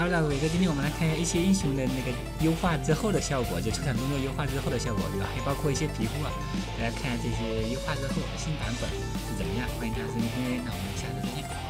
好的，伟哥，今天我们来看一下一些英雄的那个优化之后的效果，就出场动作优化之后的效果，对吧？还包括一些皮肤啊，来看一下这些优化之后新版本是怎么样。欢迎大家收听，那我们下次再见。